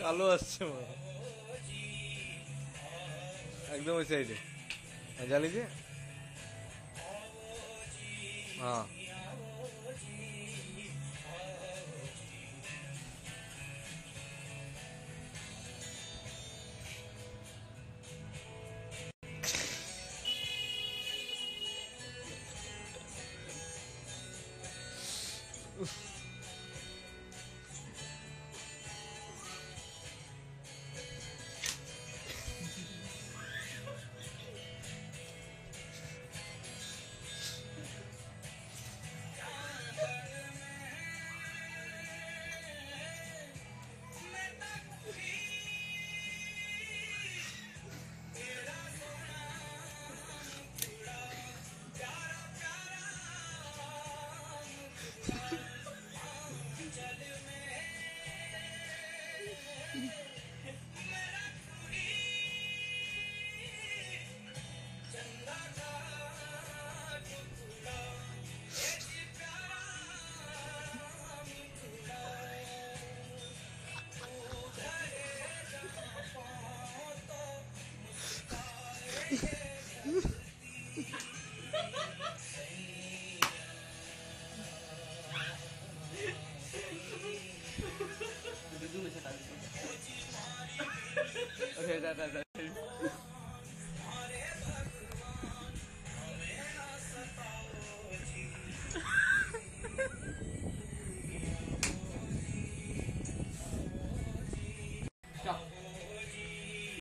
কালো আসছে একদম ওই সাইডে জ্বালি দিয়ে হ্যাঁ Oof. Okay, that, that, that.